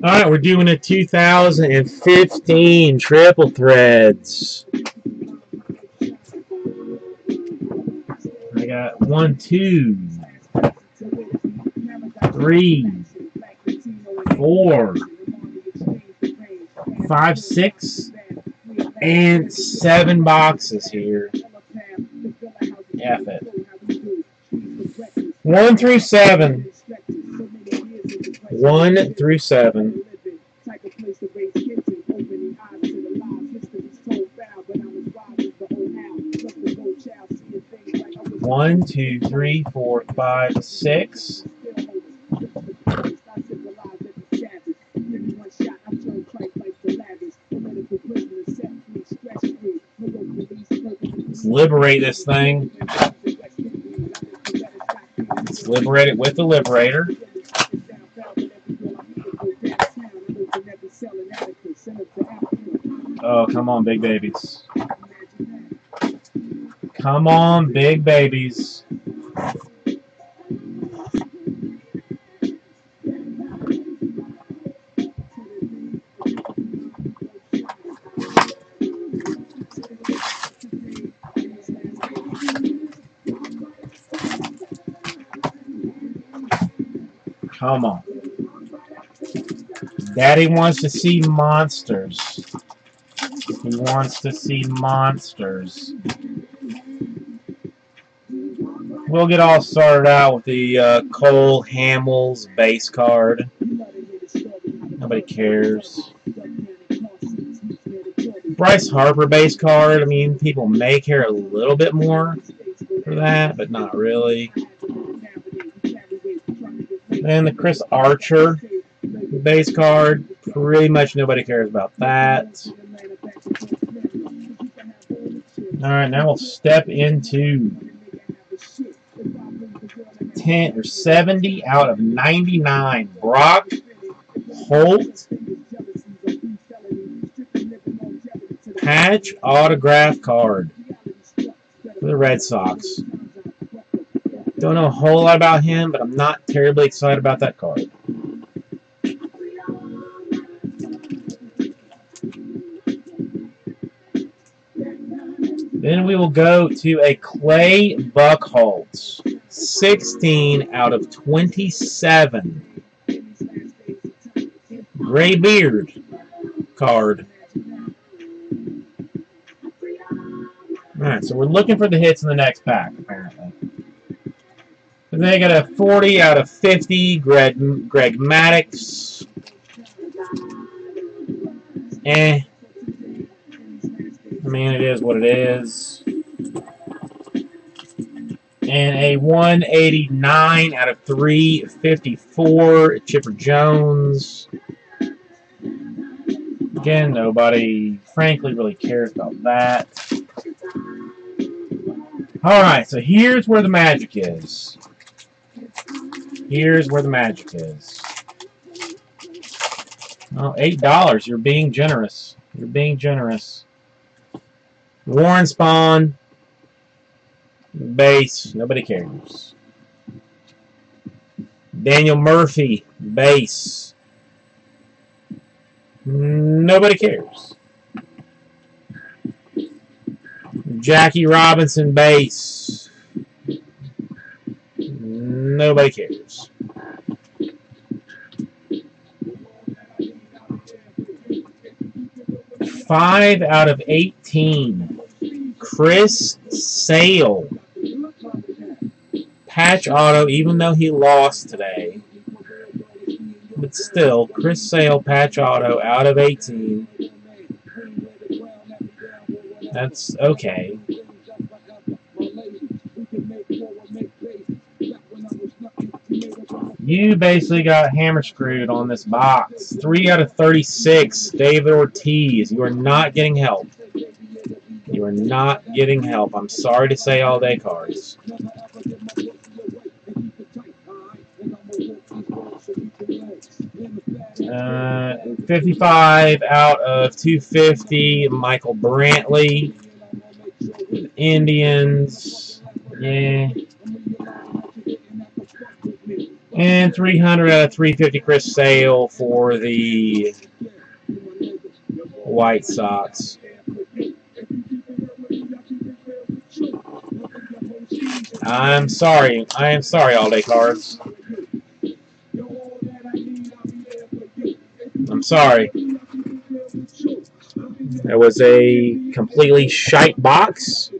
Alright, we're doing a 2015 Triple Threads. I got one, two, three, four, five, six, and seven boxes here. F it. One through seven. One through seven. One, two, three, four, five, six. Let's liberate this thing. Let's liberate it with the liberator. Oh, come on, big babies. Come on, big babies. Come on. Daddy wants to see monsters. He wants to see monsters. We'll get all started out with the uh, Cole Hamels base card. Nobody cares. Bryce Harper base card, I mean, people may care a little bit more for that, but not really. And the Chris Archer base card, pretty much nobody cares about that. Alright, now we'll step into 10 or 70 out of 99. Brock Holt patch autograph card for the Red Sox. Don't know a whole lot about him, but I'm not terribly excited about that card. Then we will go to a Clay Buchholz. 16 out of 27. Gray Beard card. Alright, so we're looking for the hits in the next pack, apparently. And then I got a 40 out of 50, Greg, Greg Maddux. Eh. I mean, it is what it is. And a 189 out of 354, Chipper Jones. Again, nobody, frankly, really cares about that. Alright, so here's where the magic is. Here's where the magic is. Oh, $8. You're being generous. You're being generous. Warren Spahn. Base. Nobody cares. Daniel Murphy. Base. Nobody cares. Jackie Robinson. Base. Nobody cares. Five out of 18. Chris Sale. Patch auto, even though he lost today. But still, Chris Sale patch auto out of 18. That's okay. You basically got hammer screwed on this box. 3 out of 36, David Ortiz. You are not getting help. You are not getting help. I'm sorry to say all day cards. Uh, 55 out of 250, Michael Brantley. Indians. Yeah. And 300 out of 350 Chris Sale for the White Sox. I'm sorry. I am sorry, all day cards. I'm sorry. There was a completely shite box